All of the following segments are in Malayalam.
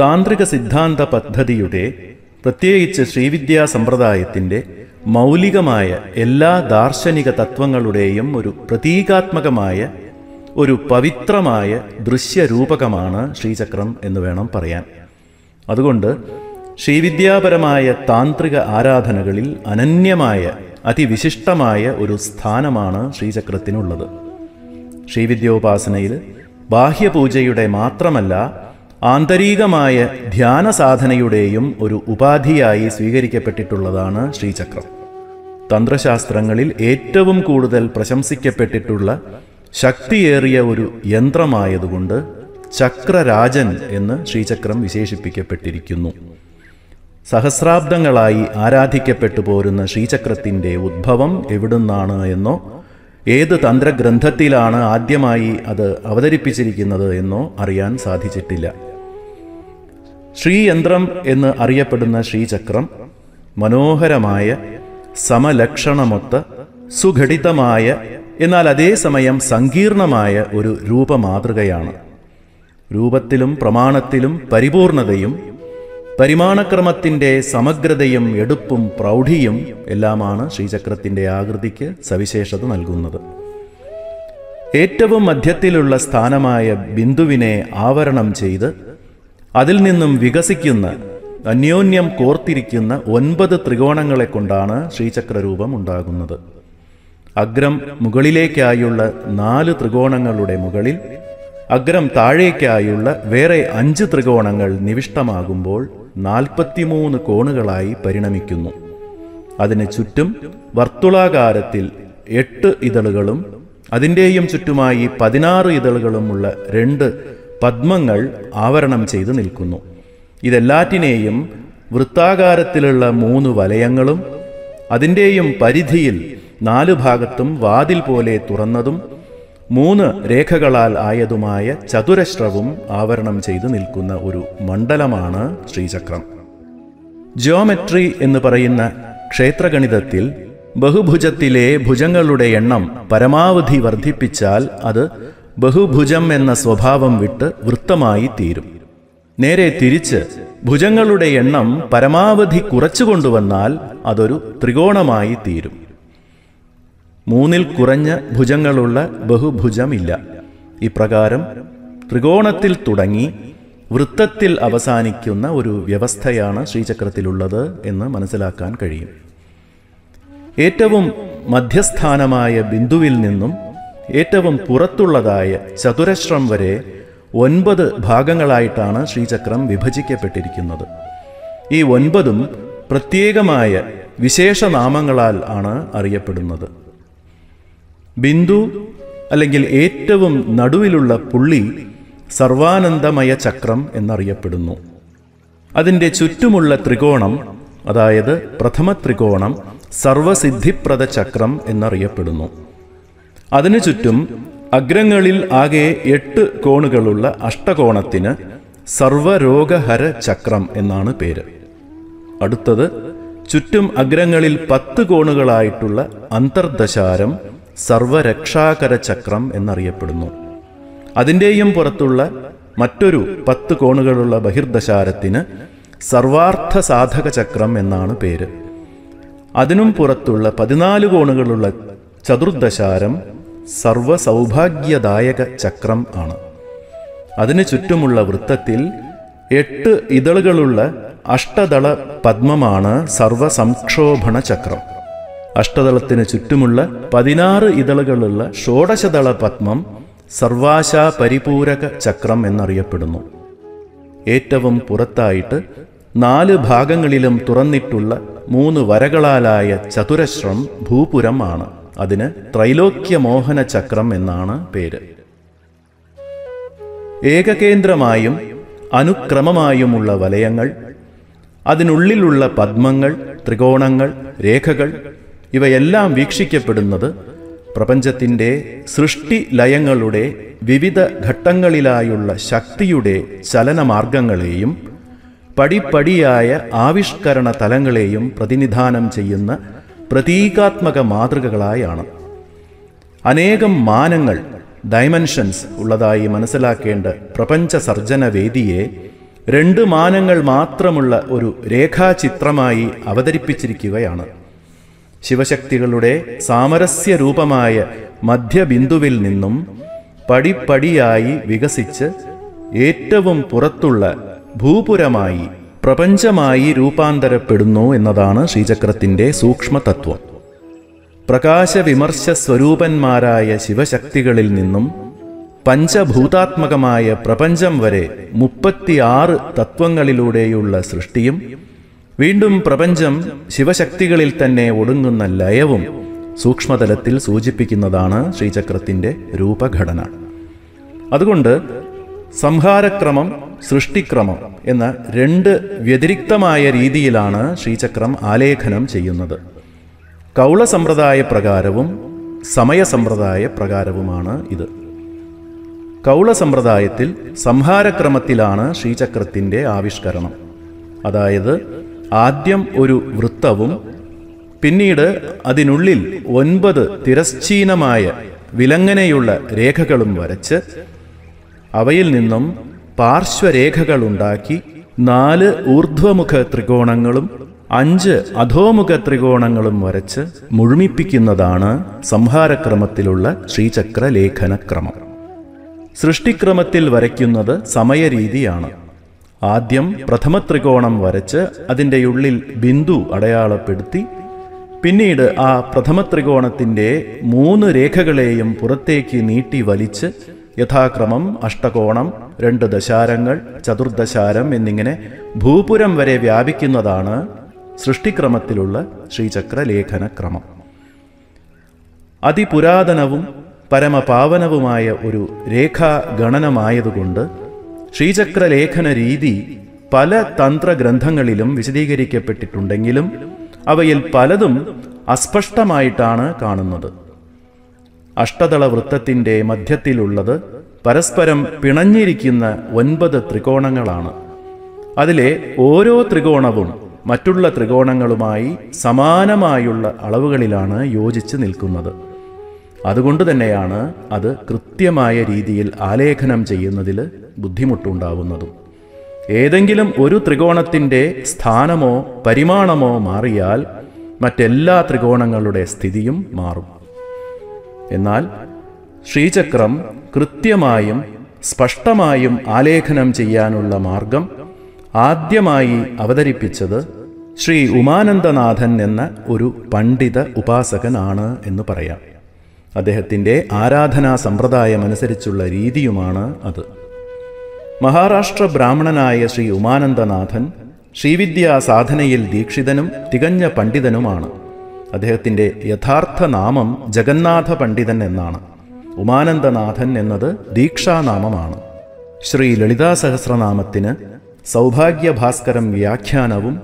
താന്ത്രിക സിദ്ധാന്ത പദ്ധതിയുടെ പ്രത്യേകിച്ച് ശ്രീവിദ്യാ സമ്പ്രദായത്തിന്റെ മൗലികമായ എല്ലാ ദാർശനിക തത്വങ്ങളുടെയും ഒരു പ്രതീകാത്മകമായ ഒരു പവിത്രമായ ദൃശ്യരൂപകമാണ് ശ്രീചക്രം എന്ന് വേണം പറയാൻ. അതുകൊണ്ട് ശ്രീവിദ്യാപരമായ താന്ത്രിക ആരാധനകളിൽ അനന്യമായ അതിവിശിഷ്ടമായ ഒരു സ്ഥാനമാണ് ശ്രീചക്രത്തിനുള്ളത്. ശ്രീവിദ്യോപാസനയിൽ ബാഹ്യപൂജയുടെ മാത്രമല്ല ആന്തരികമായ ധ്യാന സാധനയുടെയും ഒരു ഉപാധിയായി സ്വീകരിക്കപ്പെട്ടിട്ടുള്ളതാണ് ശ്രീചക്രം. തന്ത്രശാസ്ത്രങ്ങളിൽ ഏറ്റവും കൂടുതൽ പ്രശംസിക്കപ്പെട്ടിട്ടുള്ള ശക്തിയേറിയ ഒരു യന്ത്രമായതുകൊണ്ട് ചക്രരാജൻ എന്ന് ശ്രീചക്രം വിശേഷിപ്പിക്കപ്പെട്ടിരിക്കുന്നു. സഹസ്രാബ്ദങ്ങളായി ആരാധിക്കപ്പെട്ടു പോരുന്ന ശ്രീചക്രത്തിന്റെ ഉദ്ഭവം എവിടുന്നാണ് എന്നോ ഏത് തന്ത്രഗ്രന്ഥത്തിലാണ് ആദ്യമായി അത് അവതരിപ്പിച്ചിരിക്കുന്നത് എന്നോ അറിയാൻ സാധിച്ചിട്ടില്ല. ശ്രീയന്ത്രം എന്ന് അറിയപ്പെടുന്ന ശ്രീചക്രം മനോഹരമായ സമലക്ഷണമൊത്ത സുഘടിതമായ എന്നാൽ അതേസമയം സങ്കീർണമായ ഒരു രൂപമാതൃകയാണ്. രൂപത്തിലും പ്രമാണത്തിലും പരിപൂർണതയും പരിമാണക്രമത്തിന്റെ സമഗ്രതയും എടുപ്പും പ്രൗഢിയും എല്ലാമാണ് ശ്രീചക്രത്തിന്റെ ആകൃതിക്ക് സവിശേഷത നൽകുന്നത്. ഏറ്റവും മധ്യത്തിലുള്ള സ്ഥാനമായ ബിന്ദുവിനെ ആവരണം ചെയ്ത് അതിൽ നിന്നും വികസിക്കുന്ന അന്യോന്യം കോർത്തിരിക്കുന്ന ഒൻപത് ത്രികോണങ്ങളെ കൊണ്ടാണ് ശ്രീചക്രരൂപം ഉണ്ടാകുന്നത്. അഗ്രം മുകളിലേക്കായുള്ള നാല് ത്രികോണങ്ങളുടെ മുകളിൽ അഗ്രം താഴേക്കായുള്ള വേറെ അഞ്ച് ത്രികോണങ്ങൾ നിവിഷ്ടമാകുമ്പോൾ നാൽപ്പത്തിമൂന്ന് കോണുകളായി പരിണമിക്കുന്നു. അതിന് ചുറ്റും വർത്തുളാകാരത്തിൽ എട്ട് ഇതളുകളും അതിന്റെയും ചുറ്റുമായി പതിനാറ് ഇതളുകളുമുള്ള രണ്ട് പദ്മങ്ങൾ ആവരണം ചെയ്തു നിൽക്കുന്നു. ഇതെല്ലാറ്റിനെയും വൃത്താകാരത്തിലുള്ള മൂന്ന് വലയങ്ങളും അതിന്റെയും പരിധിയിൽ നാലു ഭാഗത്തും വാതിൽ പോലെ തുറന്നതും മൂന്ന് രേഖകളാൽ ആയതുമായ ചതുരശ്രവും ആവരണം ചെയ്തു നിൽക്കുന്ന ഒരു മണ്ഡലമാണ് ശ്രീചക്രം. ജിയോമെട്രി എന്ന് പറയുന്ന ക്ഷേത്രഗണിതത്തിൽ ബഹുഭുജത്തിലെ ഭുജങ്ങളുടെ എണ്ണം പരമാവധി വർദ്ധിപ്പിച്ചാൽ അത് ബഹുഭുജം എന്ന സ്വഭാവം വിട്ട് വൃത്തമായി തീരും. നേരെ തിരിച്ച് ഭുജങ്ങളുടെ എണ്ണം പരമാവധി കുറച്ചു കൊണ്ടുവന്നാൽ അതൊരു ത്രികോണമായി തീരും. മൂന്നിൽ കുറഞ്ഞ ഭുജങ്ങളുള്ള ബഹുഭുജമില്ല. ഇപ്രകാരം ത്രികോണത്തിൽ തുടങ്ങി വൃത്തത്തിൽ അവസാനിക്കുന്ന ഒരു വ്യവസ്ഥയാണ് ശ്രീചക്രത്തിലുള്ളത് എന്ന് മനസ്സിലാക്കാൻ കഴിയും. ഏറ്റവും മധ്യസ്ഥാനമായ ബിന്ദുവിൽ നിന്നും ഏറ്റവും പുറത്തുള്ളതായ ചതുരശ്രം വരെ ഒൻപത് ഭാഗങ്ങളായിട്ടാണ് ശ്രീചക്രം വിഭജിക്കപ്പെട്ടിരിക്കുന്നത്. ഈ ഒൻപതും പ്രത്യേകമായ വിശേഷനാമങ്ങളാൽ ആണ് അറിയപ്പെടുന്നത്. ബിന്ദു അല്ലെങ്കിൽ ഏറ്റവും നടുവിലുള്ള പുള്ളി സർവാനന്ദമയ ചക്രം എന്നറിയപ്പെടുന്നു. അതിന്റെ ചുറ്റുമുള്ള ത്രികോണം അതായത് പ്രഥമ ത്രികോണം സർവസിദ്ധിപ്രദ ചക്രം എന്നറിയപ്പെടുന്നു. അതിനു ചുറ്റും അഗ്രങ്ങളിൽ ആകെ എട്ട് കോണുകളുള്ള അഷ്ടകോണത്തിന് സർവരോഗഹര ചക്രം എന്നാണ് പേര്. അടുത്തത് ചുറ്റും അഗ്രങ്ങളിൽ പത്ത് കോണുകളായിട്ടുള്ള അന്തർദശാരം സർവരക്ഷാകര ചക്രം എന്നറിയപ്പെടുന്നു. അതിന്റെയും പുറത്തുള്ള മറ്റൊരു പത്ത് കോണുകളുള്ള ബഹിർദശാരത്തിന് സർവാർത്ഥ സാധക ചക്രം എന്നാണ് പേര്. അതിനും പുറത്തുള്ള പതിനാല് കോണുകളുള്ള ചതുർദശാരം സർവസൗഭാഗ്യദായക ചക്രം ആണ്. അതിനു ചുറ്റുമുള്ള വൃത്തത്തിൽ എട്ട് ഇതളുകളുള്ള അഷ്ടദള പത്മമാണ് സർവസംക്ഷോഭണ ചക്രം അഷ്ടദളത്തിന് ചുറ്റുമുള്ള പതിനാറ് ഇതളുകളുള്ള ഷോഡശദള പത്മം സർവാശാ പരിപൂരക ചക്രം എന്നറിയപ്പെടുന്നു. ഏറ്റവും പുറത്തായിട്ട് നാല് ഭാഗങ്ങളിലും തുറന്നിട്ടുള്ള മൂന്ന് വരകളാലായ ചതുരശ്രം ഭൂപുരം ആണ് അതിന് ത്രൈലോക്യമോഹന ചക്രം എന്നാണ് പേര്. ഏകകേന്ദ്രമായും അനുക്രമമായുമുള്ള വലയങ്ങൾ അതിനുള്ളിലുള്ള പദ്മങ്ങൾ ത്രികോണങ്ങൾ രേഖകൾ ഇവയെല്ലാം വീക്ഷിക്കപ്പെടുന്നത് പ്രപഞ്ചത്തിന്റെ സൃഷ്ടി ലയങ്ങളുടെ വിവിധ ഘട്ടങ്ങളിലായുള്ള ശക്തിയുടെ ചലനമാർഗങ്ങളെയും പടിപ്പടിയായ ആവിഷ്കരണ തലങ്ങളെയും പ്രതിനിധാനം ചെയ്യുന്ന പ്രതീകാത്മക മാതൃകകളായാണ്. അനേകം മാനങ്ങൾ ഡയമെൻഷൻസ് ഉള്ളതായി മനസ്സിലാക്കേണ്ട പ്രപഞ്ച സർജന വേദിയെ രണ്ട് മാനങ്ങൾ മാത്രമുള്ള ഒരു രേഖാചിത്രമായി അവതരിപ്പിച്ചിരിക്കുകയാണ്. ശിവശക്തികളുടെ സാമരസ്യ രൂപമായ മധ്യബിന്ദുവിൽ നിന്നും പടിപ്പടിയായി വികസിച്ച് ഏറ്റവും പുറത്തുള്ള ഭൂപുരമായി പ്രപഞ്ചമായി രൂപാന്തരപ്പെടുന്നു എന്നതാണ് ശ്രീചക്രത്തിന്റെ സൂക്ഷ്മതത്വം. പ്രകാശവിമർശ സ്വരൂപന്മാരായ ശിവശക്തികളിൽ നിന്നും പഞ്ചഭൂതാത്മകമായ പ്രപഞ്ചം വരെ മുപ്പത്തിയാറ് തത്വങ്ങളിലൂടെയുള്ള സൃഷ്ടിയും വീണ്ടും പ്രപഞ്ചം ശിവശക്തികളിൽ തന്നെ ഒടുങ്ങുന്ന ലയവും സൂക്ഷ്മതലത്തിൽ സൂചിപ്പിക്കുന്നതാണ് ശ്രീചക്രത്തിന്റെ രൂപഘടന. അതുകൊണ്ട് സംഹാരക്രമം സൃഷ്ടിക്രമം എന്ന രണ്ട് വ്യതിരിക്തമായ രീതിയിലാണ് ശ്രീചക്രം ആലേഖനം ചെയ്യുന്നത്. കൗള സമ്പ്രദായ പ്രകാരവും സമയസമ്പ്രദായ പ്രകാരവുമാണ് ഇത്. കൗള സമ്പ്രദായത്തിൽ സംഹാരക്രമത്തിലാണ് ശ്രീചക്രത്തിന്റെ ആവിഷ്കരണം. അതായത് ആദ്യം ഒരു വൃത്തവും പിന്നീട് അതിനുള്ളിൽ ഒൻപത് തിരശ്ചീനമായ വിലങ്ങനെയുള്ള രേഖകളും വരച്ച് അവയിൽ നിന്നും പാർശ്വരേഖകളുണ്ടാക്കി നാല് ഊർധ്വമുഖ ത്രികോണങ്ങളും അഞ്ച് അധോമുഖ ത്രികോണങ്ങളും വരച്ച് മുഴുമിപ്പിക്കുന്നതാണ് സംഹാരക്രമത്തിലുള്ള ശ്രീചക്ര ലേഖനക്രമം സൃഷ്ടിക്രമത്തിൽ വരയ്ക്കുന്നത് സമയരീതിയാണ്. ആദ്യം പ്രഥമ ത്രികോണം വരച്ച് അതിന്റെ ഉള്ളിൽ ബിന്ദു അടയാളപ്പെടുത്തി പിന്നീട് ആ പ്രഥമ ത്രികോണത്തിന്റെ മൂന്ന് രേഖകളെയും പുറത്തേക്ക് നീട്ടി വലിച്ച് യഥാക്രമം അഷ്ടകോണം രണ്ട് ദശാരങ്ങൾ ചതുർദശാരം എന്നിങ്ങനെ ഭൂപുരം വരെ വ്യാപിക്കുന്നതാണ് സൃഷ്ടിക്രമത്തിലുള്ള ശ്രീചക്രലേഖന ക്രമം അതിപുരാതനവും പരമപാവനവുമായ ഒരു രേഖാഗണനമായതുകൊണ്ട് ശ്രീചക്രലേഖന രീതി പല തന്ത്രഗ്രന്ഥങ്ങളിലും വിശദീകരിക്കപ്പെട്ടിട്ടുണ്ടെങ്കിലും അവയിൽ പലതും അസ്പഷ്ടമായിട്ടാണ് കാണുന്നത്. അഷ്ടദള വൃത്തത്തിന്റെ മധ്യത്തിലുള്ളത് പരസ്പരം പിണഞ്ഞിരിക്കുന്ന ഒൻപത് ത്രികോണങ്ങളാണ്. അതിലെ ഓരോ ത്രികോണവും മറ്റുള്ള ത്രികോണങ്ങളുമായി സമാനമായുള്ള അളവുകളിലാണ് യോജിച്ച് നിൽക്കുന്നത്. അതുകൊണ്ട് തന്നെയാണ് അത് കൃത്യമായ രീതിയിൽ ആലേഖനം ചെയ്യുന്നതിൽ ബുദ്ധിമുട്ടുണ്ടാവുന്നതും. ഏതെങ്കിലും ഒരു ത്രികോണത്തിന്റെ സ്ഥാനമോ പരിമാണമോ മാറിയാൽ മറ്റെല്ലാ ത്രികോണങ്ങളുടെ സ്ഥിതിയും മാറും. എന്നാൽ ശ്രീചക്രം കൃത്യമായും സ്പഷ്ടമായും ആലേഖനം ചെയ്യാനുള്ള മാർഗം ആദ്യമായി അവതരിപ്പിച്ചത് ശ്രീ ഉമാനന്ദനാഥൻ എന്ന ഒരു പണ്ഡിത ഉപാസകനാണ് എന്ന് പറയാം. അദ്ദേഹത്തിന്റെ ആരാധനാ സമ്പ്രദായമനുസരിച്ചുള്ള രീതിയുമാണ് അത്. മഹാരാഷ്ട്ര ബ്രാഹ്മണനായ ശ്രീ ഉമാനന്ദനാഥൻ ശ്രീവിദ്യാ സാധനയിൽ ദീക്ഷിതനും തികഞ്ഞ പണ്ഡിതനുമാണ്. അദ്ദേഹത്തിന്റെ യഥാർത്ഥ നാമം ജഗന്നാഥ പണ്ഡിതൻ എന്നാണ്. ഉമാനന്ദനാഥൻ എന്നത് ദീക്ഷാനാമമാണ്. ശ്രീ ലളിതാ സഹസ്രനാമത്തിന് സൗഭാഗ്യഭാസ്കരം വ്യാഖ്യാനവും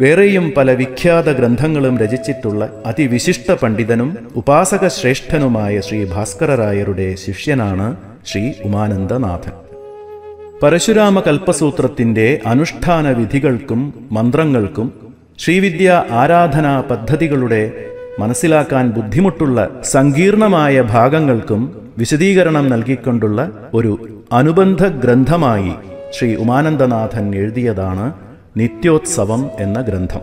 വേറെയും പല വിഖ്യാത ഗ്രന്ഥങ്ങളും രചിച്ചിട്ടുള്ള അതിവിശിഷ്ട പണ്ഡിതനും ഉപാസക ശ്രേഷ്ഠനുമായ ശ്രീ ഭാസ്കരരായരുടെ ശിഷ്യനാണ് ശ്രീ ഉമാനന്ദനാഥൻ. പരശുരാമ കൽപ്പസൂത്രത്തിന്റെ അനുഷ്ഠാന വിധികൾക്കും മന്ത്രങ്ങൾക്കും ശ്രീവിദ്യ ആരാധനാ പദ്ധതികളുടെ മനസ്സിലാക്കാൻ ബുദ്ധിമുട്ടുള്ള സങ്കീർണമായ ഭാഗങ്ങൾക്കും വിശദീകരണം നൽകിക്കൊണ്ടുള്ള ഒരു അനുബന്ധ ഗ്രന്ഥമായി ശ്രീ ഉമാനന്ദനാഥൻ എഴുതിയതാണ് നിത്യോത്സവം എന്ന ഗ്രന്ഥം.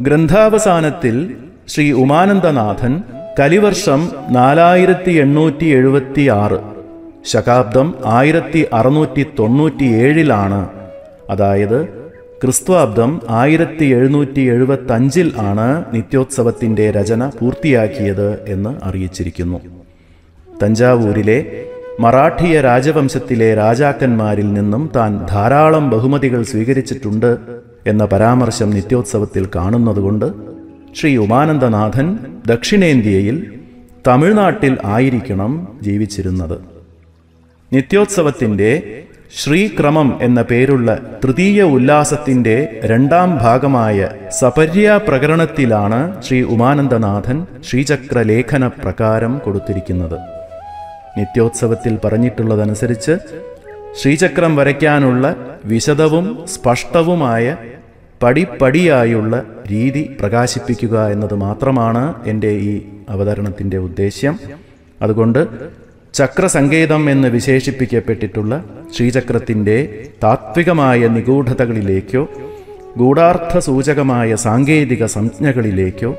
ഗ്രന്ഥാവസാനത്തിൽ ശ്രീ ഉമാനന്ദനാഥൻ കലിവർഷം നാലായിരത്തി എണ്ണൂറ്റി എഴുപത്തി ആറ് ശകാബ്ദം ആയിരത്തി അറുന്നൂറ്റി തൊണ്ണൂറ്റിയേഴിലാണ് അതായത് ക്രിസ്ത്വാബ്ദം ആയിരത്തി എഴുന്നൂറ്റി എഴുപത്തഞ്ചിൽ ആണ് നിത്യോത്സവത്തിന്റെ രചന പൂർത്തിയാക്കിയത് എന്ന് അറിയിച്ചിരിക്കുന്നു. തഞ്ചാവൂരിലെ മറാഠിയ രാജവംശത്തിലെ രാജാക്കന്മാരിൽ നിന്നും താൻ ധാരാളം ബഹുമതികൾ സ്വീകരിച്ചിട്ടുണ്ട് എന്ന പരാമർശം നിത്യോത്സവത്തിൽ കാണുന്നതുകൊണ്ട് ശ്രീ ഉമാനന്ദനാഥൻ ദക്ഷിണേന്ത്യയിൽ തമിഴ്നാട്ടിൽ ആയിരിക്കണം ജീവിച്ചിരുന്നത്. നിത്യോത്സവത്തിന്റെ ശ്രീക്രമം എന്ന പേരുള്ള തൃതീയ ഉല്ലാസത്തിന്റെ രണ്ടാം ഭാഗമായ സപര്യ പ്രകരണത്തിലാണ് ശ്രീ ഉമാനന്ദനാഥൻ ശ്രീചക്രലേഖന പ്രകാരം കൊടുത്തിരിക്കുന്നത്. നിത്യോത്സവത്തിൽ പറഞ്ഞിട്ടുള്ളതനുസരിച്ച് ശ്രീചക്രം വരയ്ക്കാനുള്ള വിശദവും സ്പഷ്ടവുമായ പടിപ്പടിയായുള്ള രീതി പ്രകാശിപ്പിക്കുക എന്നത് മാത്രമാണ് എന്റെ ഈ അവതരണത്തിന്റെ ഉദ്ദേശ്യം. അതുകൊണ്ട് ചക്രസങ്കേതം എന്ന് വിശേഷിപ്പിക്കപ്പെട്ടിട്ടുള്ള ശ്രീചക്രത്തിന്റെ താത്വികമായ നിഗൂഢതകളിലേക്കോ ഗൂഢാർത്ഥ സൂചകമായ സാങ്കേതിക സംജ്ഞകളിലേക്കോ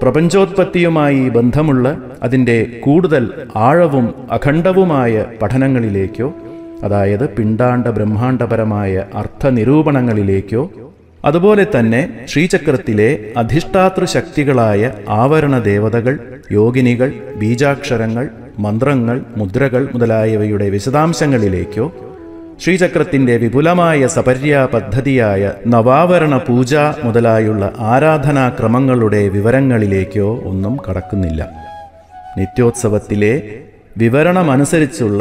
പ്രപഞ്ചോത്പത്തിയുമായി ബന്ധമുള്ള അതിന്റെ കൂടുതൽ ആഴവും അഖണ്ഡവുമായ പഠനങ്ങളിലേക്കോ അതായത് പിണ്ടാണ്ട ബ്രഹ്മാണ്ടപരമായ അർത്ഥനിരൂപണങ്ങളിലേക്കോ അതുപോലെ തന്നെ ശ്രീചക്രത്തിലെ അധിഷ്ഠാതൃശക്തികളായ ആവരണ ദേവതകൾ യോഗിനികൾ ബീജാക്ഷരങ്ങൾ മന്ത്രങ്ങൾ മുദ്രകൾ മുതലായവയുടെ വിശദാംശങ്ങളിലേക്കോ ശ്രീചക്രത്തിന്റെ വിപുലമായ സപര്യാ പദ്ധതിയായ നവാവരണ പൂജ മുതലായുള്ള ആരാധനാക്രമങ്ങളുടെ വിവരങ്ങളിലേക്കോ ഒന്നും കടക്കുന്നില്ല. നിത്യോത്സവത്തിലെ വിവരണമനുസരിച്ചുള്ള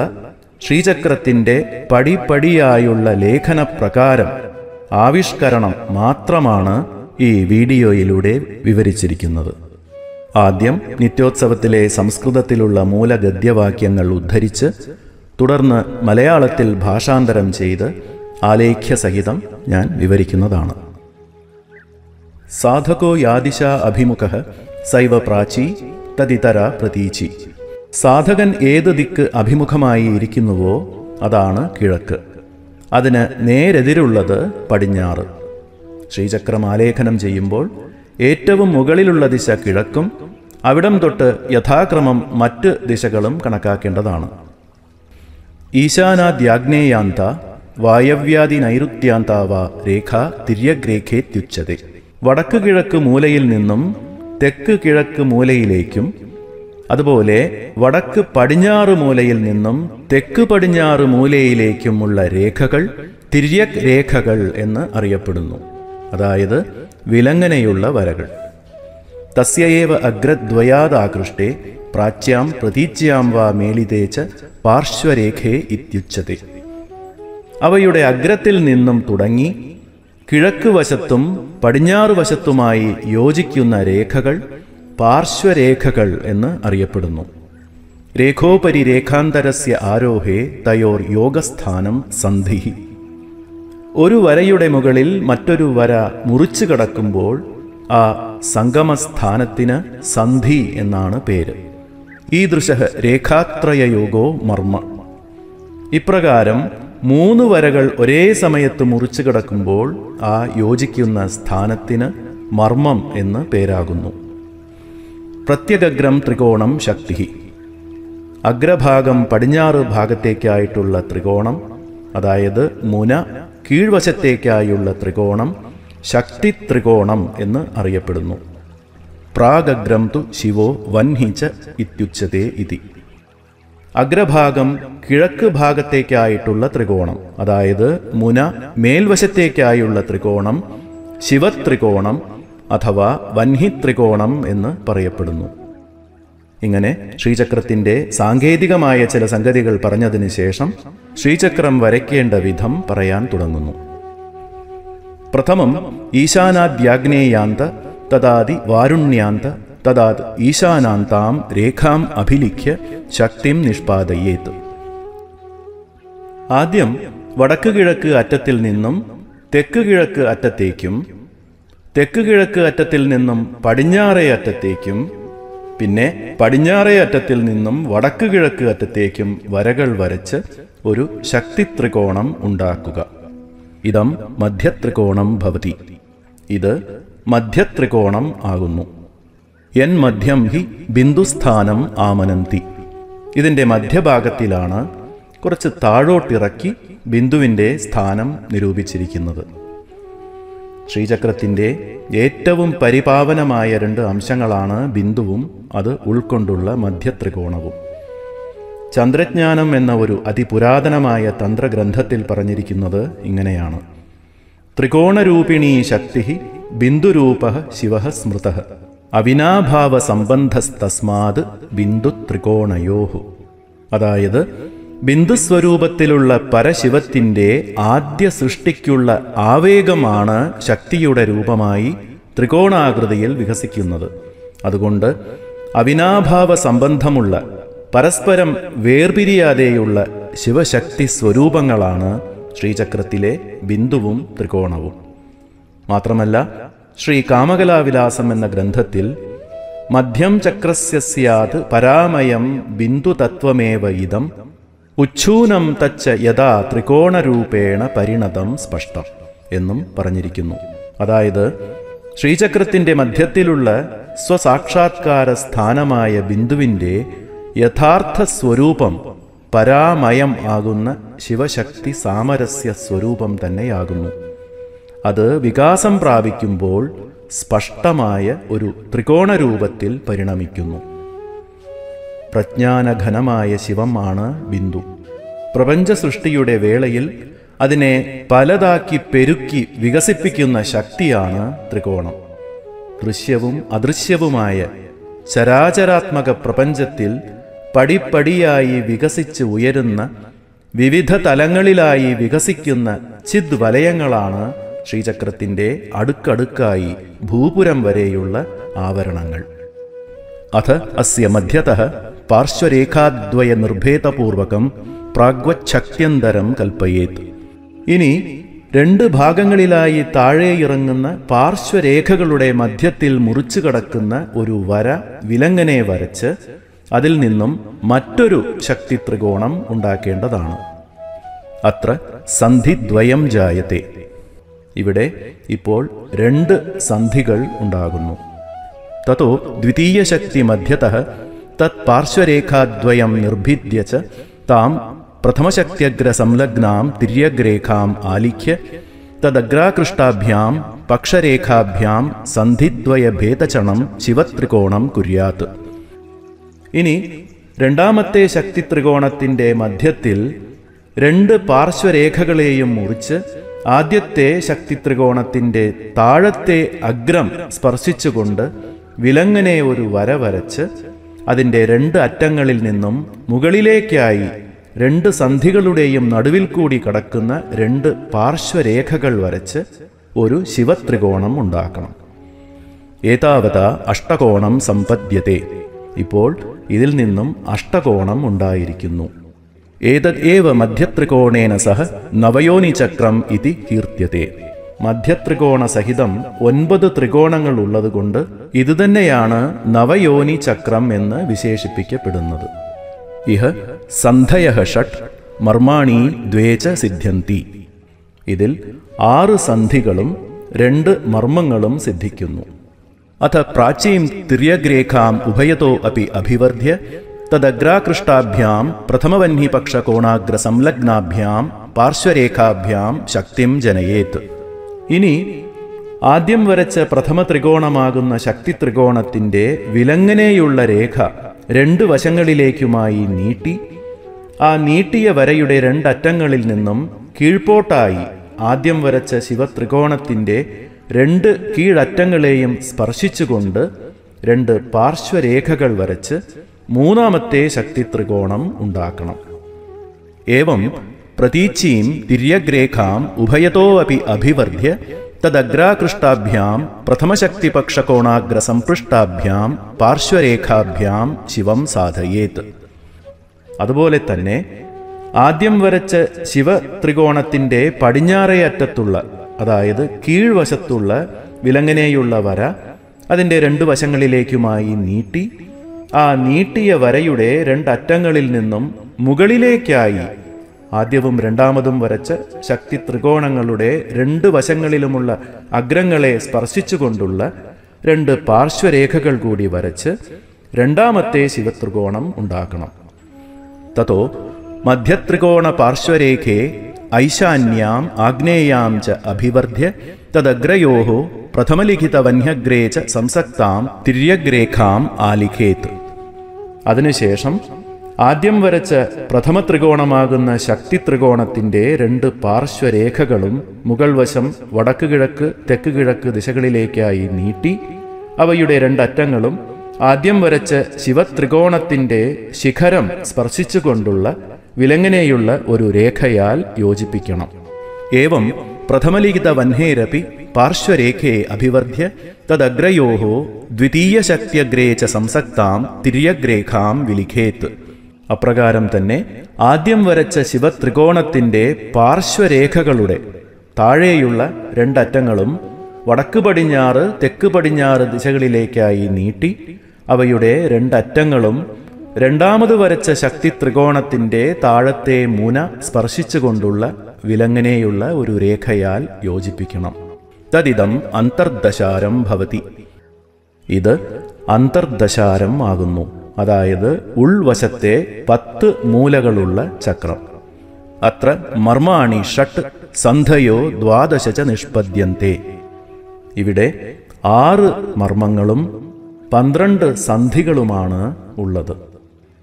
ശ്രീചക്രത്തിന്റെ പടിപടിയായുള്ള ലേഖന പ്രകാരം ആവിഷ്കരണം മാത്രമാണ് ഈ വീഡിയോയിലൂടെ വിവരിച്ചിരിക്കുന്നത്. ആദ്യം നിത്യോത്സവത്തിലെ സംസ്കൃതത്തിലുള്ള മൂലഗദ്യവാക്യങ്ങൾ ഉദ്ധരിച്ച് തുടർന്ന് മലയാളത്തിൽ ഭാഷാന്തരം ചെയ്ത് ആലേഖ്യസഹിതം ഞാൻ വിവരിക്കുന്നതാണ്. സാധകോ യാദിശ അഭിമുഖ സൈവ പ്രാചി തദിതര പ്രതീചി. സാധകൻ ഏത് ദിക്ക് അഭിമുഖമായി ഇരിക്കുന്നുവോ അതാണ് കിഴക്ക്. അതിന് നേരെതിരുള്ളത് പടിഞ്ഞാറ്. ശ്രീചക്രം ആലേഖനം ചെയ്യുമ്പോൾ ഏറ്റവും മുകളിലുള്ള ദിശ കിഴക്കും അവിടം തൊട്ട് യഥാക്രമം മറ്റ് ദിശകളും കണക്കാക്കേണ്ടതാണ്. ഈശാനാദ്യാഗ്നേയാന്ത വായവ്യാധി നൈരുത്യാന്താവ രേഖ തിര്യഗ്രേഖേത്യുച്ചതെ വടക്ക് കിഴക്ക് മൂലയിൽ നിന്നും തെക്ക് കിഴക്ക് മൂലയിലേക്കും അതുപോലെ വടക്ക് പടിഞ്ഞാറ് മൂലയിൽ നിന്നും തെക്ക് പടിഞ്ഞാറ് മൂലയിലേക്കുമുള്ള രേഖകൾ തിര്യക് രേഖകൾ എന്ന് അറിയപ്പെടുന്നു. അതായത് വിലങ്ങനെയുള്ള വരകൾ. തസ്യയേവ അഗ്രദ്വയാദാകൃഷ്ടേ പ്രാച്യാം പ്രതീച്യാം വാ ച പാർശ്വരേഖേ ഇത്യുച്ചത്തെ അവയുടെ അഗ്രത്തിൽ നിന്നും തുടങ്ങി കിഴക്ക് വശത്തും പടിഞ്ഞാറ് വശത്തുമായി യോജിക്കുന്ന രേഖകൾ പാർശ്വരേഖകൾ എന്ന് അറിയപ്പെടുന്നു. രേഖോപരി രേഖാന്തരസ്യ ആരോഹേ തയോർ യോഗസ്ഥാനം സന്ധി ഒരു വരയുടെ മുകളിൽ മറ്റൊരു വര മുറിച്ചു കടക്കുമ്പോൾ ആ സംഗമസ്ഥാനത്തിന് സന്ധി എന്നാണ് പേര്. ഈദൃശ രേഖാത്രയയോഗോ മർമ്മ. ഇപ്രകാരം മൂന്ന് വരകൾ ഒരേ സമയത്ത് മുറിച്ചു കിടക്കുമ്പോൾ ആ യോജിക്കുന്ന സ്ഥാനത്തിന് മർമ്മം എന്ന് പേരാകുന്നു. പ്രത്യഗഗ്രം ത്രികോണം ശക്തി അഗ്രഭാഗം പടിഞ്ഞാറ് ഭാഗത്തേക്കായിട്ടുള്ള ത്രികോണം അതായത് മുന കീഴ്വശത്തേക്കായുള്ള ത്രികോണം ശക്തി ത്രികോണം എന്ന് അറിയപ്പെടുന്നു. പ്രാഗഗ്രം തു ശിവോ വൻഹിച്ച ഇത്യുച്ചതേ ഇതി. അഗ്രഭാഗം കിഴക്ക് ഭാഗത്തേക്കായിട്ടുള്ള ത്രികോണം അതായത് മുന മേൽവശത്തേക്കായുള്ള ത്രികോണം ശിവത്രികോണം അഥവാ വൻഹിത്രികോണം എന്ന് പറയപ്പെടുന്നു. ഇങ്ങനെ ശ്രീചക്രത്തിന്റെ സാങ്കേതികമായ ചില സംഗതികൾ പറഞ്ഞതിന് ശേഷം ശ്രീചക്രം വരയ്ക്കേണ്ട വിധം പറയാൻ തുടങ്ങുന്നു. പ്രഥമം ഈശാനാദ്യാഗ്നേയാന്ത തദാതി വാരുണ്യാന്ത തദാത് ഈശാനാന്താം രേഖാം അഭിലിഖ്യ ശക്തിം നിഷ്പാദയേത്. ആദ്യം വടക്ക് കിഴക്ക് അറ്റത്തിൽ നിന്നും തെക്ക് കിഴക്ക് അറ്റത്തേക്കും തെക്ക് കിഴക്ക് അറ്റത്തിൽ നിന്നും പടിഞ്ഞാറേ അറ്റത്തേക്കും പിന്നെ പടിഞ്ഞാറേ അറ്റത്തിൽ നിന്നും വടക്ക് കിഴക്ക് അറ്റത്തേക്കും വരകൾ വരച്ച് ഒരു ശക്തി ത്രികോണം ഉണ്ടാക്കുക. ഇതം മധ്യത്രികോണം ഭവതി. ഇത് മധ്യത്രികോണം ആകുന്നു. എൻ മധ്യം ഹി ബിന്ദുസ്ഥാനം ആമനന്തി. ഇതിന്റെ മധ്യഭാഗത്തിലാണ് കുറച്ച് താഴോട്ടിറക്കി ബിന്ദുവിന്റെ സ്ഥാനം നിരൂപിച്ചിരിക്കുന്നത്. ശ്രീചക്രത്തിന്റെ ഏറ്റവും പരിപാവനമായ രണ്ട് അംശങ്ങളാണ് ബിന്ദുവും അത് ഉൾക്കൊണ്ടുള്ള മധ്യത്രികോണവും. ചന്ദ്രജ്ഞാനം എന്ന ഒരു അതിപുരാതനമായ തന്ത്രഗ്രന്ഥത്തിൽ പറഞ്ഞിരിക്കുന്നത് ഇങ്ങനെയാണ്. ത്രികോണരൂപിണീ ശക്തി ബിന്ദുരൂപ ശിവ സ്മൃത അവിനാഭാവ സംബന്ധസ്തസ്മാത് ബിന്ദു ത്രികോണയോഹു. അതായത് ബിന്ദുസ്വരൂപത്തിലുള്ള പരശിവത്തിന്റെ ആദ്യ സൃഷ്ടിക്കുള്ള ആവേഗമാണ് ശക്തിയുടെ രൂപമായി ത്രികോണാകൃതിയിൽ വികസിക്കുന്നത്. അതുകൊണ്ട് അവിനാഭാവ സംബന്ധമുള്ള പരസ്പരം വേർപിരിയാതെയുള്ള ശിവശക്തി സ്വരൂപങ്ങളാണ് ശ്രീചക്രത്തിലെ ബിന്ദുവും ത്രികോണവും. മാത്രമല്ല ശ്രീ കാമകലാവിലാസം എന്ന ഗ്രന്ഥത്തിൽ മധ്യം ചക്രസ്യാത് സ്യാത് പരാമയം ബിന്ദുതത്വമേവ ഇതം ഉച്ഛൂനം തച്ച യഥാ ത്രികോണരൂപേണ പരിണതം സ്പഷ്ടം എന്നും പറഞ്ഞിരിക്കുന്നു. അതായത് ശ്രീചക്രത്തിന്റെ മധ്യത്തിലുള്ള സ്വസാക്ഷാത്കാര സ്ഥാനമായ ബിന്ദുവിന്റെ യഥാർത്ഥ സ്വരൂപം പരാമയം ആകുന്ന ശിവശക്തി സാമരസ്യ സ്വരൂപം തന്നെയാകുന്നു. അത് വികാസം പ്രാപിക്കുമ്പോൾ സ്പഷ്ടമായ ഒരു ത്രികോണരൂപത്തിൽ പരിണമിക്കുന്നു. പ്രജ്ഞാനഘനമായ ശിവമാണ് ബിന്ദു. പ്രപഞ്ച സൃഷ്ടിയുടെ വേളയിൽ അതിനെ പലതാക്കി പെരുക്കി വികസിപ്പിക്കുന്ന ശക്തിയാണ് ത്രികോണം. ദൃശ്യവും അദൃശ്യവുമായ ചരാചരാത്മക പ്രപഞ്ചത്തിൽ പടിപ്പടിയായി വികസിച്ച് ഉയരുന്ന വിവിധ തലങ്ങളിലായി വികസിക്കുന്ന ചിദ് വലയങ്ങളാണ് ശ്രീചക്രത്തിന്റെ അടുക്കടുക്കായി ഭൂപുരം വരെയുള്ള ആവരണങ്ങൾ. അഥ അസ്യ മധ്യത പാർശ്വരേഖാദ്വയ നിർഭേദപൂർവകം പ്രാഗ്വച്ഛക്യന്തരം കൽപ്പയേത്. ഇനി രണ്ട് ഭാഗങ്ങളിലായി താഴെ ഇറങ്ങുന്ന പാർശ്വരേഖകളുടെ മധ്യത്തിൽ മുറിച്ചു കടക്കുന്ന ഒരു വര വിലങ്ങനെ വരച്ച് അതിൽ നിന്നും മറ്റൊരു ശക്തി ത്രികോണം ഉണ്ടാക്കേണ്ടതാണ്. അത്ര സന്ധിദ്വയം ജായത്തെ. ഇവിടെ ഇപ്പോൾ രണ്ട് സന്ധികൾ ഉണ്ടാകുന്നു. തതോ ദ്വിതീയശക്തി മധ്യത തത് പാർശ്വരേഖാദ്വയം നിർഭിദ്യ താം പ്രഥമശക്തിയഗ്രസംലഗ്നാം തിര്യഗ്രേഖാം ആലിഖ്യ തദഗ്രാകൃഷ്ടാഭ്യാം പക്ഷരേഖാഭ്യാം സന്ധിദ്വയഭേദചണം ശിവത്രികോണം കുര്യാത്ത് ഇനി രണ്ടാമത്തെ ശക്തി ത്രികോണത്തിന്റെ മധ്യത്തിൽ രണ്ട് പാർശ്വരേഖകളെയും മുറിച്ച് ആദ്യത്തെ ശക്തി ത്രികോണത്തിന്റെ താഴത്തെ അഗ്രം സ്പർശിച്ചുകൊണ്ട് വിലങ്ങനെ ഒരു വര വരച്ച് അതിന്റെ രണ്ട് അറ്റങ്ങളിൽ നിന്നും മുകളിലേക്കായി രണ്ട് സന്ധികളുടെയും നടുവിൽ കൂടി കടക്കുന്ന രണ്ട് പാർശ്വരേഖകൾ വരച്ച് ഒരു ശിവത്രികോണം ഉണ്ടാക്കണം. ഏതാവത അഷ്ടകോണം സമ്പദ്യത്തെ ഇപ്പോൾ ഇതിൽ നിന്നും അഷ്ടകോണം ഉണ്ടായിരിക്കുന്നു. ഏതത് ഏവ മധ്യത്രികോണേന സഹ നവയോനിചക്രം ഇതി കീർത്യത്തെ. മധ്യത്രികോണ സഹിതം ഒൻപത് ത്രികോണങ്ങൾ ഉള്ളതുകൊണ്ട് ഇതുതന്നെയാണ് നവയോനി ചക്രം എന്ന് വിശേഷിപ്പിക്കപ്പെടുന്നത്. ഇഹ സന്ധയ ഷട്ട് മർമാണി ദ്വേച സിദ്ധ്യന്തി. ഇതിൽ ആറ് സന്ധികളും രണ്ട് മർമ്മങ്ങളും സിദ്ധിക്കുന്നു. അഥ പ്രാചീം തിര്യഗ്രേഖാം ഉഭയതോ അപ്പി അഭിവർദ്ധ്യ തദഗ്രാകൃഷ്ടാഭ്യാം പ്രഥമവഹ്നിപക്ഷകോണാഗ്രസംലഗ്നാഭ്യാം പാർശ്വരേഖാഭ്യാം ശക്തിം ജനയേത്. ഇനി ആദ്യം വരച്ച പ്രഥമ ത്രികോണമാകുന്ന ശക്തി ത്രികോണത്തിന്റെ വിലങ്ങനെയുള്ള രേഖ രണ്ട് വശങ്ങളിലേക്കുമായി നീട്ടി ആ നീട്ടിയ വരയുടെ രണ്ടറ്റങ്ങളിൽ നിന്നും കീഴ്പോട്ടായി ആദ്യം വരച്ച ശിവത്രികോണത്തിന്റെ രണ്ട് കീഴറ്റങ്ങളെയും സ്പർശിച്ചുകൊണ്ട് രണ്ട് പാർശ്വരേഖകൾ വരച്ച് മൂന്നാമത്തെ ശക്തി ത്രികോണം ഉണ്ടാക്കണം. ഏവം പ്രതീച്ചീം തിര്യഗ്രേഖാം ഉഭയതോ അപി അഭിവർദ്ധ്യ തദഗ്രാകൃഷ്ടാഭ്യാം പ്രഥമശക്തിപക്ഷകോണാഗ്രസംപൃഷ്ടാഭ്യാം പാർശ്വരേഖാഭ്യാം ശിവം സാധയേത്. അതുപോലെ തന്നെ ആദ്യം വരച്ച ശിവ ശിവത്രികോണത്തിന്റെ പടിഞ്ഞാറേ അറ്റത്തുള്ള അതായത് കീഴ്വശത്തുള്ള വിലങ്ങനെയുള്ള വര അതിന്റെ രണ്ട് വശങ്ങളിലേക്കുമായി നീട്ടി ആ നീട്ടിയ വരയുടെ രണ്ടറ്റങ്ങളിൽ നിന്നും മുകളിലേക്കായി ആദ്യവും രണ്ടാമതും വരച്ച ശക്തി ത്രികോണങ്ങളുടെ രണ്ട് വശങ്ങളിലുമുള്ള അഗ്രങ്ങളെ സ്പർശിച്ചുകൊണ്ടുള്ള രണ്ട് പാർശ്വരേഖകൾ കൂടി വരച്ച് രണ്ടാമത്തെ ശിവത്രികോണം ഉണ്ടാക്കണം. തതോ മധ്യത്രികോണ പാർശ്വരേഖേ ഐശാന്യാം ആഗ്നേയാം ച അഭിവർദ്ധ്യ തദഗ്രയോ പ്രഥമലിഖിതവന്യഗ്രേ ച സംസക്താം തിര്യഗ്രേഖാം ആലിഖേത്. അതിനുശേഷം ആദ്യം വരച്ച പ്രഥമ ത്രികോണമാകുന്ന ശക്തി ത്രികോണത്തിന്റെ രണ്ട് പാർശ്വരേഖകളും മുകൾ വശം വടക്ക് കിഴക്ക് തെക്ക് കിഴക്ക് ദിശകളിലേക്കായി നീട്ടി അവയുടെ രണ്ടറ്റങ്ങളും ആദ്യം വരച്ച ശിവത്രികോണത്തിന്റെ ശിഖരം സ്പർശിച്ചുകൊണ്ടുള്ള വിലങ്ങനെയുള്ള ഒരു രേഖയാൽ യോജിപ്പിക്കണം. ഏവം പ്രഥമലിഖിത വഹ്നേരപി പാർശ്വരേഖയെ അഭിവർദ്ധ്യ തദഗ്രയോ ദ്വിതീയശക്തിയഗ്രേ ച സംസക്താം തിര്യഗ്രേഖാം വിലിഖേത്ത് അപ്രകാരം തന്നെ ആദ്യം വരച്ച ശിവത്രികോണത്തിന്റെ പാർശ്വരേഖകളുടെ താഴെയുള്ള രണ്ടറ്റങ്ങളും വടക്ക് പടിഞ്ഞാറ് തെക്ക് പടിഞ്ഞാറ് ദിശകളിലേക്കായി നീട്ടി അവയുടെ രണ്ടറ്റങ്ങളും രണ്ടാമത് വരച്ച ശക്തി ത്രികോണത്തിന്റെ താഴത്തെ മുന സ്പർശിച്ചുകൊണ്ടുള്ള വിലങ്ങനെയുള്ള ഒരു രേഖയാൽ യോജിപ്പിക്കണം. തദിതം അന്തർദശാരം ഭവതി. ഇത് അന്തർദശാരം ആകുന്നു. അതായത് ഉൾവശത്തെ പത്ത് മൂലകളുള്ള ചക്രം. അത്ര മർമാണി ഷട്ട് സന്ധയോ ദ്വാദശ നിഷ്പദ്യന്തെ. ഇവിടെ ആറ് മർമ്മങ്ങളും പന്ത്രണ്ട് സന്ധികളുമാണ് ഉള്ളത്.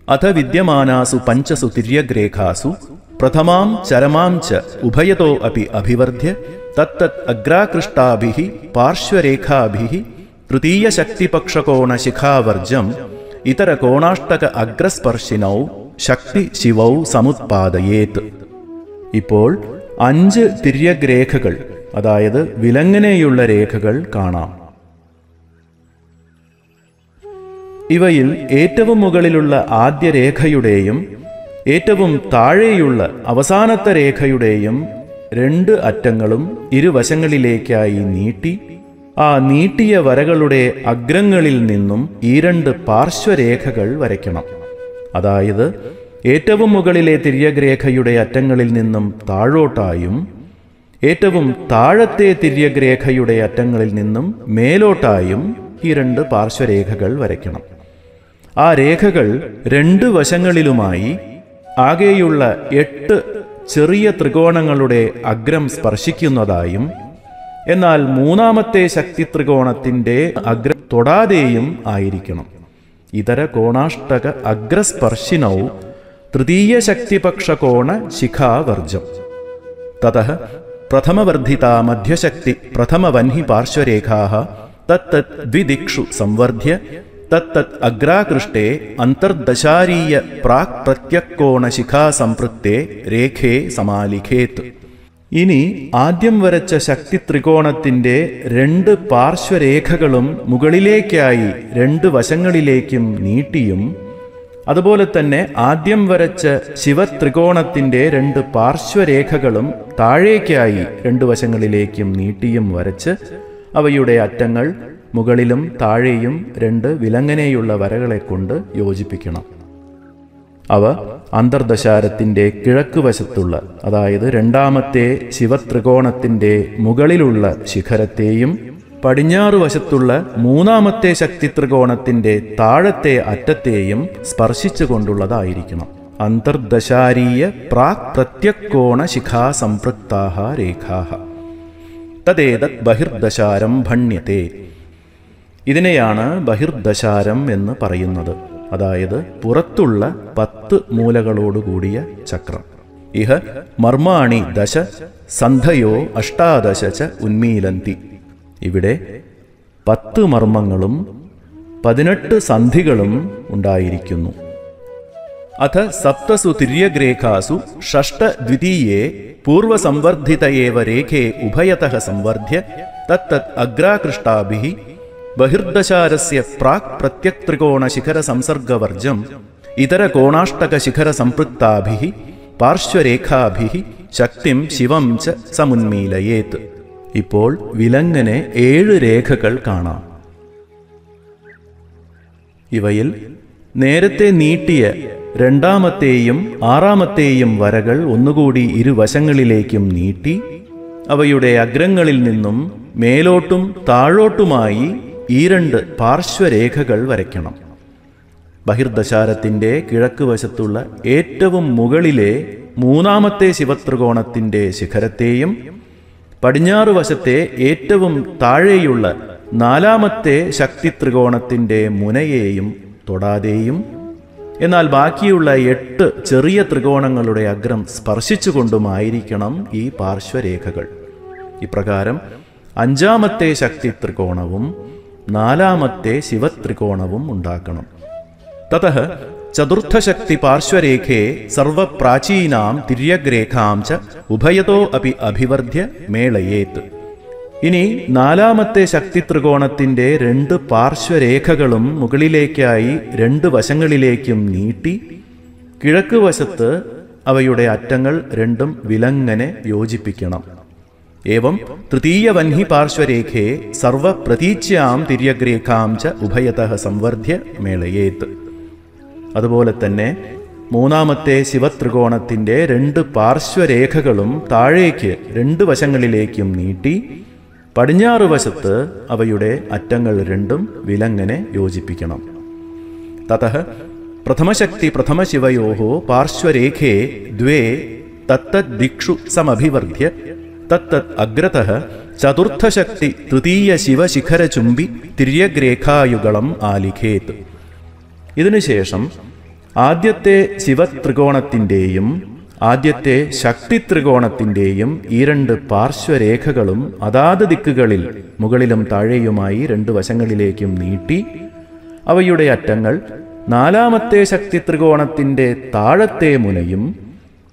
അഥ വിദ്യമാനാസു പഞ്ചസു തിര്യഗ്രേഖാസു. പ്രഥമാം ചരമാം ച ഉഭയതോ അപി അഭിവർദ്ധ്യ തത്തത് അഗ്രാകൃഷ്ടാഭിः പാർശ്വരേഖാഭിः. തൃതീയശക്തിപക്ഷകോണശിഖാവർജം ഇതര കോണാഷ്ടക അഗ്രസ്പർശിനൗ ശക്തി ശിവൗ സമുത്പാദയേത്. ഇപ്പോൾ അഞ്ച് തിര്യഗ്രേഖകൾ അതായത് വിലങ്ങനെയുള്ള രേഖകൾ കാണാം. ഇവയിൽ ഏറ്റവും മുകളിലുള്ള ആദ്യ രേഖയുടെയും ഏറ്റവും താഴെയുള്ള അവസാനത്തെ രേഖയുടെയും രണ്ട് അറ്റങ്ങളും ഇരുവശങ്ങളിലേക്കായി നീട്ടി ആ നീട്ടിയ വരകളുടെ അഗ്രങ്ങളിൽ നിന്നും ഈ രണ്ട് പാർശ്വരേഖകൾ വരയ്ക്കണം. അതായത് ഏറ്റവും മുകളിലെ തിര്യഗ്രേഖയുടെ അറ്റങ്ങളിൽ നിന്നും താഴോട്ടായും ഏറ്റവും താഴത്തെ തിര്യഗ്രേഖയുടെ അറ്റങ്ങളിൽ നിന്നും മേലോട്ടായും ഈ രണ്ട് പാർശ്വരേഖകൾ വരയ്ക്കണം. ആ രേഖകൾ രണ്ട് വശങ്ങളിലുമായി ആകെയുള്ള എട്ട് ചെറിയ ത്രികോണങ്ങളുടെ അഗ്രം സ്പർശിക്കുന്നതായും എന്നാൽ മൂന്നാമത്തെ ശക്തി ത്രികോണത്തിന്റെ അഗ്രം തൊടാതെയും ആയിരിക്കണം. ഇതര കോണാഷ്ടക അഗ്രസ്പർശിനൗ തൃതീയ ശക്തിപക്ഷ കോണ ശിഖാവർജം തത പ്രഥമവർദ്ധിത മധ്യശക്തി പ്രഥമവഹ്നി പാർശ്വരേഖാ തത്ത് ദ്വിദിക്ഷു സംവർധ്യ തത്തത് അഗ്രാകൃഷ്ടേ അന്തർദശാരീയ പ്രാക് പ്രത്യക്കോണ സംപൃക്തേ രേഖേ സമാലിഖേത്. ഇനി ആദ്യം വരച്ച ശക്തി ത്രികോണത്തിന്റെ രണ്ട് പാർശ്വരേഖകളും മുകളിലേക്കായി രണ്ട് വശങ്ങളിലേക്കും നീട്ടിയും അതുപോലെ തന്നെ ആദ്യം വരച്ച ശിവത്രികോണത്തിന്റെ രണ്ട് പാർശ്വരേഖകളും താഴേക്കായി രണ്ട് വശങ്ങളിലേക്കും നീട്ടിയും വരച്ച് അവയുടെ അറ്റങ്ങൾ മുകളിലും താഴെയും രണ്ട് വിലങ്ങനെയുള്ള വരകളെ കൊണ്ട് യോജിപ്പിക്കണം. അവ അന്തർദശാരത്തിന്റെ കിഴക്ക് വശത്തുള്ള അതായത് രണ്ടാമത്തെ ശിവത്രികോണത്തിന്റെ മുകളിലുള്ള ശിഖരത്തെയും പടിഞ്ഞാറ് വശത്തുള്ള മൂന്നാമത്തെ ശക്തി ത്രികോണത്തിന്റെ താഴത്തെ അറ്റത്തെയും സ്പർശിച്ചുകൊണ്ടുള്ളതായിരിക്കണം. അന്തർദശാരീയ പ്രാക് പ്രത്യക്കോണ ശിഖാ സംപൃക്താഹ രേഖാഹ. തദേതത് ബഹിർദശാരം ഭണ്യത്തെ ഇതിനെയാണ് ബഹിർദശാരം എന്ന് പറയുന്നത്. അതായത് പുറത്തുള്ള പത്ത് മൂലകളോടുകൂടിയ ചക്രം. ഇഹ മർമാണി ദശ സന്ധയോ അഷ്ടാദശ ച ഉന്മീലന്തി. ഇവിടെ പത്ത് മർമ്മങ്ങളും പതിനെട്ട് സന്ധികളും ഉണ്ടായിരിക്കുന്നു. അഥ സപ്തസു തിര്യഗ്രേഖാസു ഷഷ്ട ദ്വിതീയേ പൂർവസംവർദ്ധിതയേവ രേഖേ ഉഭയത സംവർദ്ധ്യ തത്തത് അഗ്രാകൃഷ്ടാഭിः ബഹിർദശാരസ്യ പ്രാക് പ്രത്യക്ത്രികോണ ശിഖര സംസർഗവർജം ഇതര കോണാഷ്ടക ശിഖര സംപൃക്താഭി പാർശ്വരേഖാഭി ശക്തിം ശിവം ച സമുന്മീലയേത്. ഇപ്പോൾ വിലങ്ങനെ ഏഴ് രേഖകൾ കാണാം. ഇവയിൽ നേരത്തെ നീട്ടിയ രണ്ടാമത്തെയും ആറാമത്തെയും വരകൾ ഒന്നുകൂടി ഇരുവശങ്ങളിലേക്കും നീട്ടി അവയുടെ അഗ്രങ്ങളിൽ നിന്നും മേലോട്ടും താഴോട്ടുമായി ഈ രണ്ട് പാർശ്വരേഖകൾ വരയ്ക്കണം. ബഹിർദശാരത്തിന്റെ കിഴക്ക് വശത്തുള്ള ഏറ്റവും മുകളിലെ മൂന്നാമത്തെ ശിവത്രികോണത്തിന്റെ ശിഖരത്തെയും പടിഞ്ഞാറ് വശത്തെ ഏറ്റവും താഴെയുള്ള നാലാമത്തെ ശക്തി ത്രികോണത്തിന്റെ മുനയെയും തൊടാതെയും എന്നാൽ ബാക്കിയുള്ള എട്ട് ചെറിയ ത്രികോണങ്ങളുടെ അഗ്രം സ്പർശിച്ചുകൊണ്ടുമായിരിക്കണം ഈ പാർശ്വരേഖകൾ. ഇപ്രകാരം അഞ്ചാമത്തെ ശക്തി ത്രികോണവും നാലാമത്തെ ശിവത്രികോണവും ഉണ്ടാക്കണം. തത ചതുർത്ഥശക്തി പാർശ്വരേഖേ സർവപ്രാചീനാം തിര്യഗ്രേഖാം ച ഉഭയതോ അപി അഭിവർദ്ധ്യ മേളയേത്. ഇനി നാലാമത്തെ ശക്തി ത്രികോണത്തിന്റെ രണ്ട് പാർശ്വരേഖകളും മുകളിലേക്കായി രണ്ട് വശങ്ങളിലേക്കും നീട്ടി കിഴക്ക് വശത്ത് അവയുടെ അറ്റങ്ങൾ രണ്ടും വിലങ്ങനെ യോജിപ്പിക്കണം. ഏവം തൃതീയവഹ്നി പാർശ്വരേഖേ സർവ പ്രതീച്ഛ്യാം തിര്യഗ്രേഖാം ച ഉഭയത സംവർദ്ധ്യ മേളയേത്ത് അതുപോലെ തന്നെ മൂന്നാമത്തെ ശിവത്രികോണത്തിന്റെ രണ്ട് പാർശ്വരേഖകളും താഴേക്ക് രണ്ട് വശങ്ങളിലേക്കും നീട്ടി പടിഞ്ഞാറ് വശത്ത് അവയുടെ അറ്റങ്ങൾ രണ്ടും വിലങ്ങനെ യോജിപ്പിക്കണം. തത പ്രഥമശക്തി പ്രഥമശിവയോഹോ പാർശ്വരേഖേ ദ്വേ തത്തദ്ദിക്ഷു സമഭിവർദ്ധ്യ തത്തത് അഗ്രതഃ ചതുർത്ഥശക്തി തൃതീയ ശിവശിഖരചുംബി തിര്യഗ്രേഖായുഗളം ആലിഖേത് ഇതിനുശേഷം ആദ്യത്തെ ശിവത്രികോണത്തിന്റെയും ആദ്യത്തെ ശക്തി ത്രികോണത്തിന്റെയും ഈ രണ്ട് പാർശ്വരേഖകളും അതാത് ദിക്കുകളിൽ മുകളിലും താഴെയുമായി രണ്ട് വശങ്ങളിലേക്കും നീട്ടി അവയുടെ അറ്റങ്ങൾ നാലാമത്തെ ശക്തി ത്രികോണത്തിന്റെ താഴത്തെ മുനയും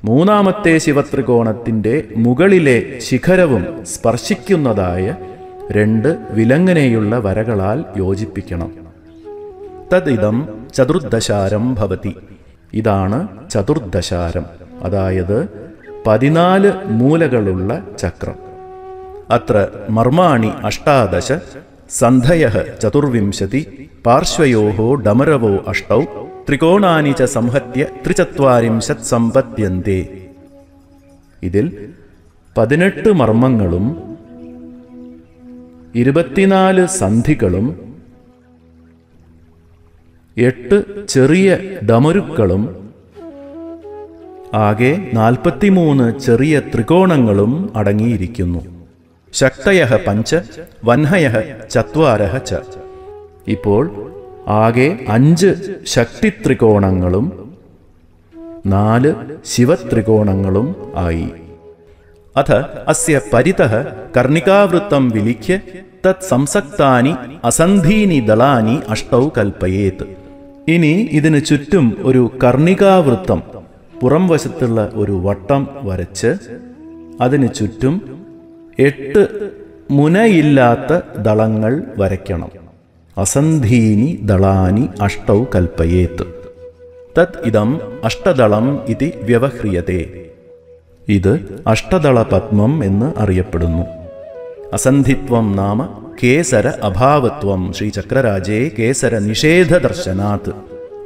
മൂന്നാമത്തെ ശിവത്രികോണത്തിന്റെ മുകളിലെ ശിഖരവും സ്പർശിക്കുന്നതായ രണ്ട് വിലങ്ങനെയുള്ള വരകളാൽ യോജിപ്പിക്കണം. തദിതം ചതുർദശാരം ഭവതി. ഇതാണ് ചതുർദശാരം അതായത് പതിനാല് മൂലകളുള്ള ചക്രം. അത്ര മർമാണി അഷ്ടാദശ സന്ധയ ചതുർവിംശതി പാർശ്വയോ ഡമരവോ അഷ്ടൗ ത്രികോണാനി ച സംഹത്യ ത്രിചത്വാരിംശത് സമ്പദ്യന്തേ ഇതിൽ പതിനെട്ട് മർമ്മങ്ങളും ഇരുപത്തിനാല് സന്ധികളും എട്ട് ചെറിയ ഡമരുക്കളും ആകെ നാൽപ്പത്തിമൂന്ന് ചെറിയ ത്രികോണങ്ങളും അടങ്ങിയിരിക്കുന്നു. ശക്തയഹ പഞ്ച വൻഹയ ചത്വാരഹ ച. ഇപ്പോൾ ആകെ അഞ്ച് ശക്തി ത്രികോണങ്ങളും നാല് ശിവത്രികോണങ്ങളും ആയി. അഥ അസ്യ പരിത കർണികാവൃത്തം വിലിഖ്യ തത് സംസക്താനി അസന്ധീനി ദളാനി അഷ്ടൗ കൽപ്പയേത്. ഇനി ഇതിന് ചുറ്റും ഒരു കർണികാവൃത്തം പുറം വശത്തുള്ള ഒരു വട്ടം വരച്ച് അതിന് ചുറ്റും എട്ട് മുനയില്ലാത്ത ദളങ്ങൾ വരയ്ക്കണം. അസന്ധീനി ദളാനി അഷ്ടൗ കൽപ്പയേത്. തത് ഇതം അഷ്ടദളം ഇതി വ്യവഹ്രിയത്തെ ഇത് അഷ്ടദള പത്മം എന്ന് അറിയപ്പെടുന്നു. അസന്ധിത്വം നാമ കേസര അഭാവത്വം ശ്രീ ചക്രരാജേ കേസര നിഷേധ ദർശനാത്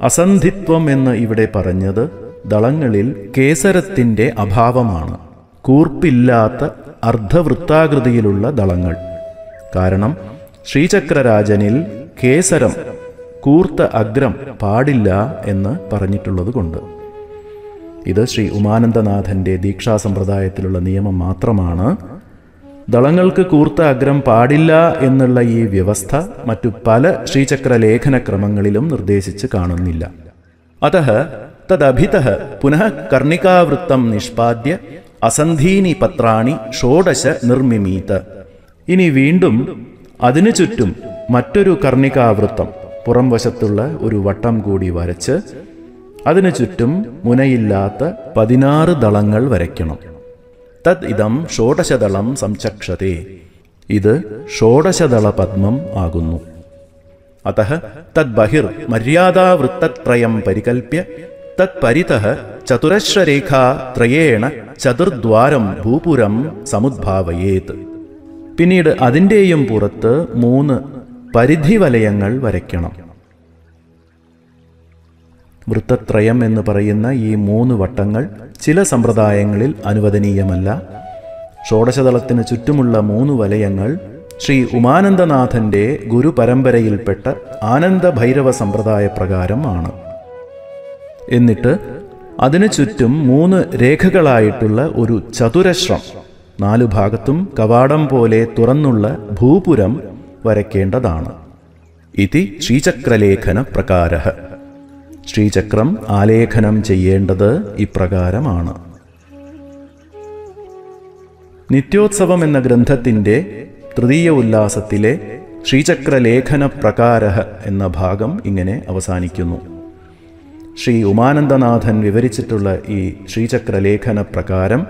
അസന്ധിത്വം എന്ന് ഇവിടെ പറഞ്ഞത് ദളങ്ങളിൽ കേസരത്തിന്റെ അഭാവമാണ്. കൂർപ്പില്ലാത്ത അർദ്ധവൃത്താകൃതിയിലുള്ള ദളങ്ങൾ. കാരണം ശ്രീചക്രരാജനിൽ കേസരം കൂർത്ത അഗ്രം പാടില്ല എന്ന് പറഞ്ഞിട്ടുള്ളത് കൊണ്ട് ഇത് ശ്രീ ഉമാനന്ദനാഥന്റെ ദീക്ഷാ സമ്പ്രദായത്തിലുള്ള നിയമം മാത്രമാണ്. ദളങ്ങൾക്ക് കൂർത്ത അഗ്രം പാടില്ല എന്നുള്ള ഈ വ്യവസ്ഥ മറ്റു പല ശ്രീചക്ര ലേഖന ക്രമങ്ങളിലും നിർദ്ദേശിച്ച് കാണുന്നില്ല. അത തദഭിത പുനഃ കർണികാവൃത്തം നിഷ്പാദ്യ അസന്ധീനി പത്രാണി ഷോഡശ നിർമ്മിമീത. ഇനി വീണ്ടും അതിനു ചുറ്റും മറ്റൊരു കർണികാവൃത്തം പുറം വശത്തുള്ള ഒരു വട്ടം കൂടി വരച്ച് അതിനു ചുറ്റും മുനയില്ലാത്ത പതിനാറ് ദളങ്ങൾ വരയ്ക്കണം. തത് ഇതം ഷോഡശദളം സംചക്ഷതേ. ഇത് ഷോഡശദള പത്മം ആകുന്നു. അത തത് ബഹിർ മര്യാദാവൃത്തത്രയം പരികൽപ്യ തത് പരിത ചതുരശ്രരേഖാത്രയേണ ചതുർദ്വാരം ഭൂപുരം സമുദ്ഭാവയേത്. പിന്നീട് അതിന്റെയും പുറത്ത് മൂന്ന് പരിധി വലയങ്ങൾ വരയ്ക്കണം. വൃത്തത്രയം എന്ന് പറയുന്ന ഈ മൂന്ന് വട്ടങ്ങൾ ചില സമ്പ്രദായങ്ങളിൽ അനുവദനീയമല്ല. ഷോഡശതലത്തിന് ചുറ്റുമുള്ള മൂന്ന് വലയങ്ങൾ ശ്രീ ഉമാനന്ദനാഥന്റെ ഗുരുപരമ്പരയിൽപ്പെട്ട ആനന്ദ ഭൈരവ സമ്പ്രദായ പ്രകാരം ആണ്. എന്നിട്ട് അതിനു ചുറ്റും മൂന്ന് രേഖകളായിട്ടുള്ള ഒരു ചതുരശ്രം നാലു ഭാഗത്തും കവാടം പോലെ തുറന്നുള്ള ഭൂപുരം വരയ്ക്കേണ്ടതാണ്. ഇതി ശ്രീചക്രലേഖന പ്രകാര ശ്രീചക്രം ആലേഖനം ചെയ്യേണ്ടത് ഇപ്രകാരമാണ്. നിത്യോത്സവം എന്ന ഗ്രന്ഥത്തിന്റെ തൃതീയ ഉല്ലാസത്തിലെ ശ്രീചക്രലേഖന പ്രകാര എന്ന ഭാഗം ഇങ്ങനെ അവസാനിക്കുന്നു. ശ്രീ ഉമാനന്ദനാഥൻ വിവരിച്ചിട്ടുള്ള ഈ ശ്രീചക്രലേഖന പ്രകാരം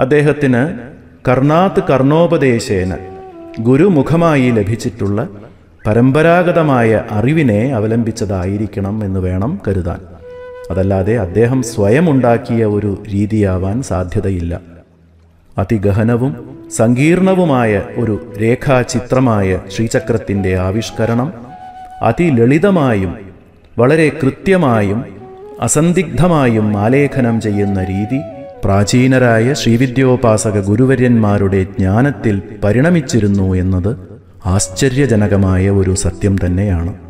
അദ്ദേഹത്തിന് കർണാത് കർണോപദേശേന ഗുരുമുഖമായി ലഭിച്ചിട്ടുള്ള പരമ്പരാഗതമായ അറിവിനെ അവലംബിച്ചതായിരിക്കണം എന്ന് വേണം കരുതാൻ. അതല്ലാതെ അദ്ദേഹം സ്വയം ഉണ്ടാക്കിയ ഒരു രീതിയാവാൻ സാധ്യതയില്ല. അതിഗഹനവും സങ്കീർണവുമായ ഒരു രേഖാചിത്രമായ ശ്രീചക്രത്തിന്റെ ആവിഷ്കരണം അതിലളിതമായും വളരെ കൃത്യമായും അസന്ദിഗ്ധമായും ആലേഖനം ചെയ്യുന്ന രീതി പ്രാചീനരായ ശ്രീവിദ്യോപാസക ഗുരുവര്യന്മാരുടെ ജ്ഞാനത്തിൽ പരിണമിച്ചിരുന്നു എന്നത് ആശ്ചര്യജനകമായ ഒരു സത്യം തന്നെയാണ്.